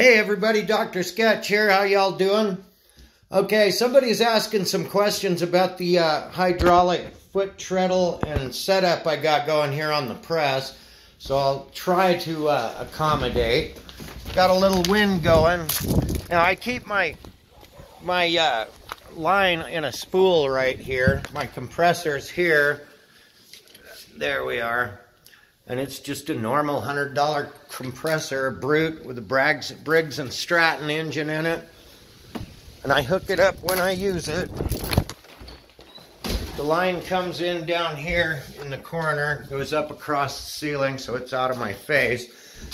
Hey everybody, Dr. Sketch here. How y'all doing? Okay, somebody's asking some questions about the uh, hydraulic foot treadle and setup I got going here on the press. So I'll try to uh, accommodate. Got a little wind going. Now I keep my my uh, line in a spool right here. My compressor's here. There we are and it's just a normal $100 compressor, Brute, with a Braggs, Briggs & Stratton engine in it. And I hook it up when I use it. The line comes in down here in the corner, goes up across the ceiling so it's out of my face.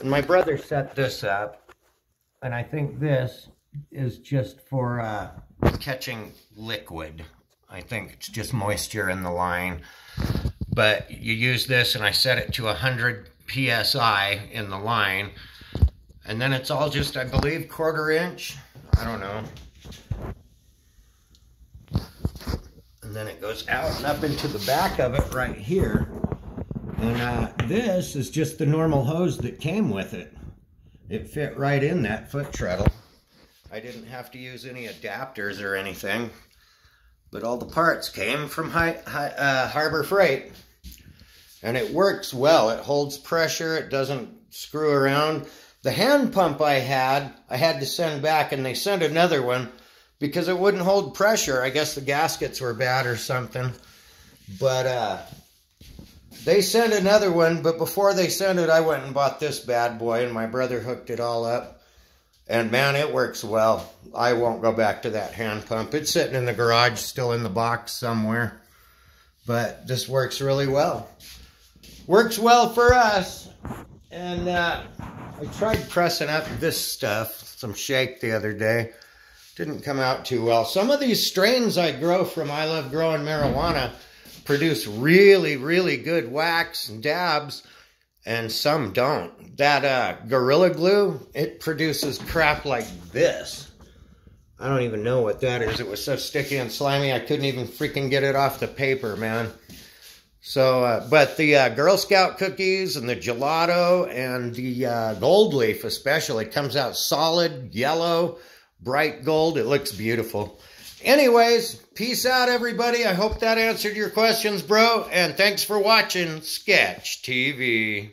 And my brother set this up, and I think this is just for uh, catching liquid. I think it's just moisture in the line but you use this and I set it to 100 PSI in the line. And then it's all just, I believe, quarter inch. I don't know. And then it goes out and up into the back of it right here. And uh, this is just the normal hose that came with it. It fit right in that foot treadle. I didn't have to use any adapters or anything. But all the parts came from high, high, uh, Harbor Freight and it works well. It holds pressure. It doesn't screw around. The hand pump I had, I had to send back, and they sent another one because it wouldn't hold pressure. I guess the gaskets were bad or something. But uh, they sent another one, but before they sent it, I went and bought this bad boy, and my brother hooked it all up. And man, it works well. I won't go back to that hand pump. It's sitting in the garage, still in the box somewhere. But this works really well works well for us. And uh, I tried pressing up this stuff, some shake the other day. Didn't come out too well. Some of these strains I grow from I Love Growing Marijuana produce really, really good wax and dabs, and some don't. That uh, Gorilla Glue, it produces crap like this. I don't even know what that is. It was so sticky and slimy, I couldn't even freaking get it off the paper, man. So, uh, but the uh, Girl Scout cookies and the gelato and the uh, gold leaf especially comes out solid, yellow, bright gold. It looks beautiful. Anyways, peace out, everybody. I hope that answered your questions, bro. And thanks for watching Sketch TV.